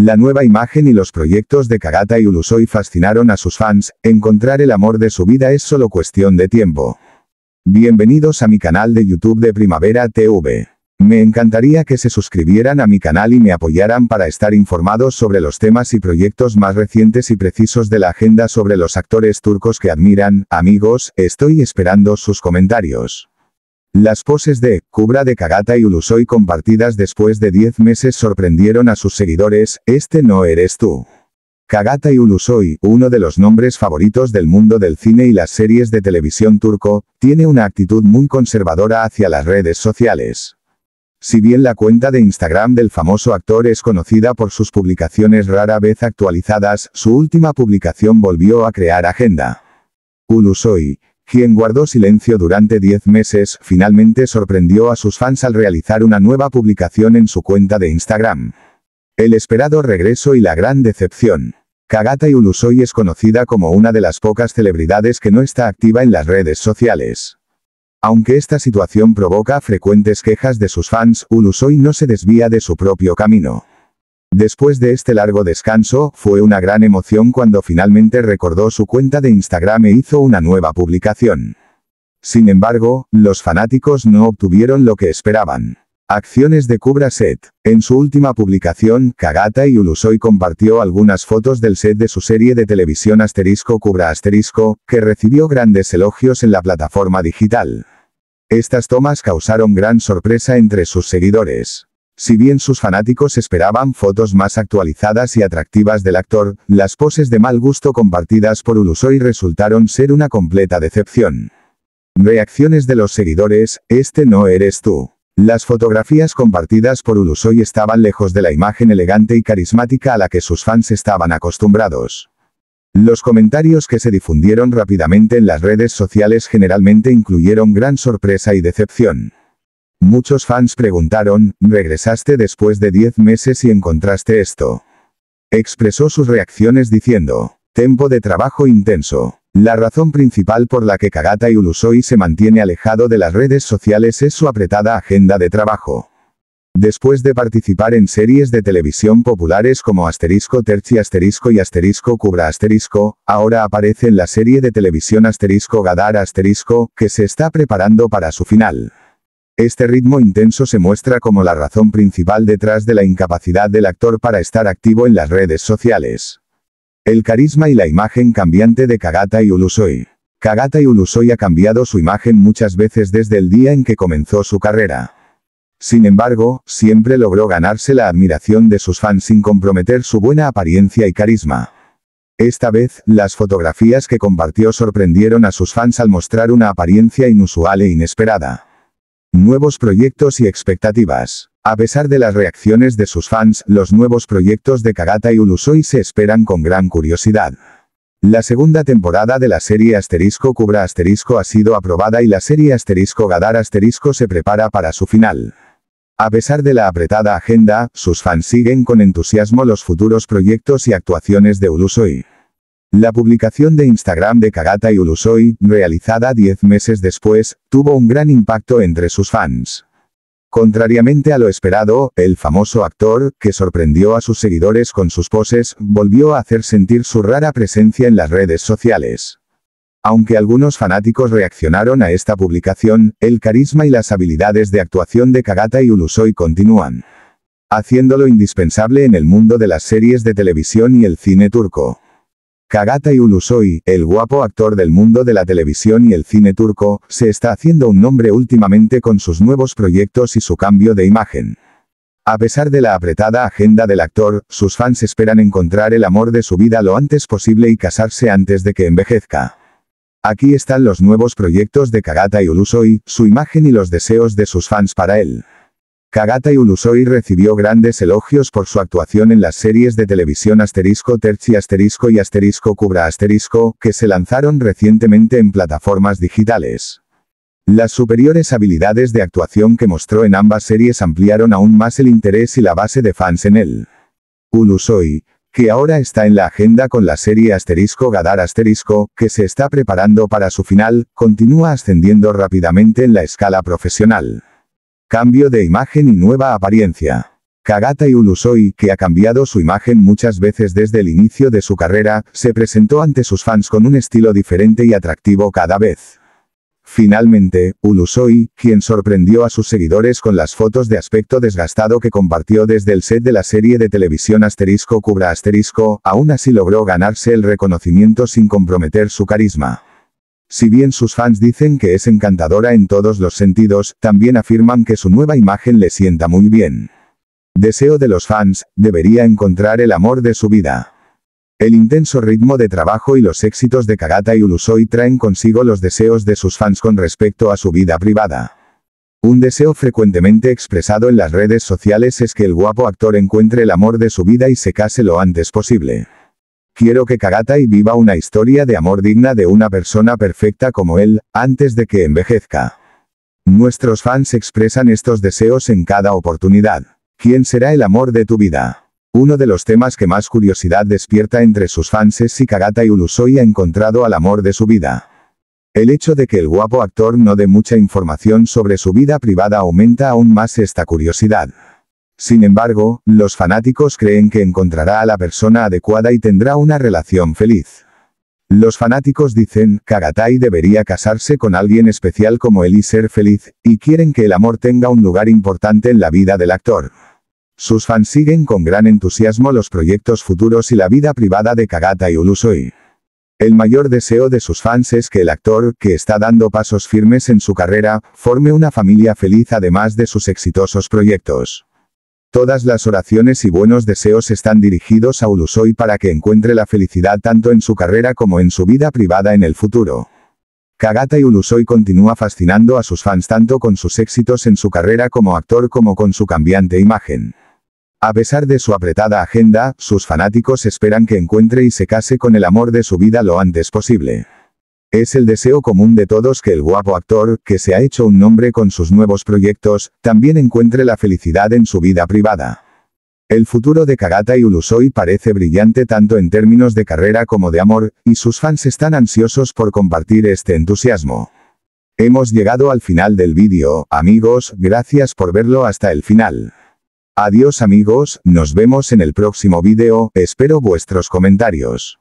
La nueva imagen y los proyectos de Kagata y Ulusoi fascinaron a sus fans, encontrar el amor de su vida es solo cuestión de tiempo. Bienvenidos a mi canal de YouTube de Primavera TV. Me encantaría que se suscribieran a mi canal y me apoyaran para estar informados sobre los temas y proyectos más recientes y precisos de la agenda sobre los actores turcos que admiran, amigos, estoy esperando sus comentarios. Las poses de Cubra de Kagata y Ulusoi compartidas después de 10 meses sorprendieron a sus seguidores, este no eres tú. Kagata y Ulusoi, uno de los nombres favoritos del mundo del cine y las series de televisión turco, tiene una actitud muy conservadora hacia las redes sociales. Si bien la cuenta de Instagram del famoso actor es conocida por sus publicaciones rara vez actualizadas, su última publicación volvió a crear agenda. Ulusoi, quien guardó silencio durante 10 meses, finalmente sorprendió a sus fans al realizar una nueva publicación en su cuenta de Instagram. El esperado regreso y la gran decepción. Kagata Ulusoi es conocida como una de las pocas celebridades que no está activa en las redes sociales. Aunque esta situación provoca frecuentes quejas de sus fans, Ulusoi no se desvía de su propio camino. Después de este largo descanso, fue una gran emoción cuando finalmente recordó su cuenta de Instagram e hizo una nueva publicación. Sin embargo, los fanáticos no obtuvieron lo que esperaban. Acciones de Cubra Set. En su última publicación, Kagata y Ulusoi compartió algunas fotos del set de su serie de televisión asterisco Cubra asterisco, que recibió grandes elogios en la plataforma digital. Estas tomas causaron gran sorpresa entre sus seguidores. Si bien sus fanáticos esperaban fotos más actualizadas y atractivas del actor, las poses de mal gusto compartidas por Ulusoi resultaron ser una completa decepción. Reacciones de los seguidores, este no eres tú. Las fotografías compartidas por Ulusoi estaban lejos de la imagen elegante y carismática a la que sus fans estaban acostumbrados. Los comentarios que se difundieron rápidamente en las redes sociales generalmente incluyeron gran sorpresa y decepción. Muchos fans preguntaron, ¿regresaste después de 10 meses y encontraste esto? Expresó sus reacciones diciendo, tempo de trabajo intenso. La razón principal por la que Kagata y Ulusoi se mantiene alejado de las redes sociales es su apretada agenda de trabajo. Después de participar en series de televisión populares como Asterisco Terci Asterisco y Asterisco Cubra Asterisco, ahora aparece en la serie de televisión Asterisco Gadar Asterisco, que se está preparando para su final. Este ritmo intenso se muestra como la razón principal detrás de la incapacidad del actor para estar activo en las redes sociales. El carisma y la imagen cambiante de Kagata y Ulusoi. Kagata y Ulusoi ha cambiado su imagen muchas veces desde el día en que comenzó su carrera. Sin embargo, siempre logró ganarse la admiración de sus fans sin comprometer su buena apariencia y carisma. Esta vez, las fotografías que compartió sorprendieron a sus fans al mostrar una apariencia inusual e inesperada. Nuevos proyectos y expectativas. A pesar de las reacciones de sus fans, los nuevos proyectos de Kagata y Ulusoi se esperan con gran curiosidad. La segunda temporada de la serie Asterisco Cubra Asterisco ha sido aprobada y la serie Asterisco Gadar Asterisco se prepara para su final. A pesar de la apretada agenda, sus fans siguen con entusiasmo los futuros proyectos y actuaciones de Ulusoi. La publicación de Instagram de Kagata y Ulusoi, realizada 10 meses después, tuvo un gran impacto entre sus fans. Contrariamente a lo esperado, el famoso actor, que sorprendió a sus seguidores con sus poses, volvió a hacer sentir su rara presencia en las redes sociales. Aunque algunos fanáticos reaccionaron a esta publicación, el carisma y las habilidades de actuación de Kagata y Ulusoi continúan. Haciéndolo indispensable en el mundo de las series de televisión y el cine turco. Kagata Ulusoi, el guapo actor del mundo de la televisión y el cine turco, se está haciendo un nombre últimamente con sus nuevos proyectos y su cambio de imagen. A pesar de la apretada agenda del actor, sus fans esperan encontrar el amor de su vida lo antes posible y casarse antes de que envejezca. Aquí están los nuevos proyectos de Kagata Ulusoi, su imagen y los deseos de sus fans para él. Kagata Ulusoi recibió grandes elogios por su actuación en las series de televisión Asterisco Terci Asterisco y Asterisco Cubra Asterisco, que se lanzaron recientemente en plataformas digitales. Las superiores habilidades de actuación que mostró en ambas series ampliaron aún más el interés y la base de fans en él. Ulusoi, que ahora está en la agenda con la serie Asterisco Gadar Asterisco, que se está preparando para su final, continúa ascendiendo rápidamente en la escala profesional. Cambio de imagen y nueva apariencia. Kagata Ulusoi, que ha cambiado su imagen muchas veces desde el inicio de su carrera, se presentó ante sus fans con un estilo diferente y atractivo cada vez. Finalmente, Ulusoi, quien sorprendió a sus seguidores con las fotos de aspecto desgastado que compartió desde el set de la serie de televisión asterisco cubra asterisco, aún así logró ganarse el reconocimiento sin comprometer su carisma. Si bien sus fans dicen que es encantadora en todos los sentidos, también afirman que su nueva imagen le sienta muy bien. Deseo de los fans, debería encontrar el amor de su vida. El intenso ritmo de trabajo y los éxitos de Kagata y Ulusoi traen consigo los deseos de sus fans con respecto a su vida privada. Un deseo frecuentemente expresado en las redes sociales es que el guapo actor encuentre el amor de su vida y se case lo antes posible. Quiero que Kagata y viva una historia de amor digna de una persona perfecta como él, antes de que envejezca. Nuestros fans expresan estos deseos en cada oportunidad. ¿Quién será el amor de tu vida? Uno de los temas que más curiosidad despierta entre sus fans es si Kagata Ulusoi ha encontrado al amor de su vida. El hecho de que el guapo actor no dé mucha información sobre su vida privada aumenta aún más esta curiosidad. Sin embargo, los fanáticos creen que encontrará a la persona adecuada y tendrá una relación feliz. Los fanáticos dicen, Kagatai debería casarse con alguien especial como él y ser feliz, y quieren que el amor tenga un lugar importante en la vida del actor. Sus fans siguen con gran entusiasmo los proyectos futuros y la vida privada de Kagata y Ulusoi. El mayor deseo de sus fans es que el actor, que está dando pasos firmes en su carrera, forme una familia feliz además de sus exitosos proyectos. Todas las oraciones y buenos deseos están dirigidos a Ulusoi para que encuentre la felicidad tanto en su carrera como en su vida privada en el futuro. Kagata y Ulusoi continúa fascinando a sus fans tanto con sus éxitos en su carrera como actor como con su cambiante imagen. A pesar de su apretada agenda, sus fanáticos esperan que encuentre y se case con el amor de su vida lo antes posible. Es el deseo común de todos que el guapo actor, que se ha hecho un nombre con sus nuevos proyectos, también encuentre la felicidad en su vida privada. El futuro de Kagata y Ulusoi parece brillante tanto en términos de carrera como de amor, y sus fans están ansiosos por compartir este entusiasmo. Hemos llegado al final del vídeo, amigos, gracias por verlo hasta el final. Adiós amigos, nos vemos en el próximo vídeo, espero vuestros comentarios.